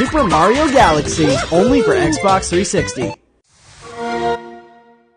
Super Mario Galaxy, only for Xbox 360.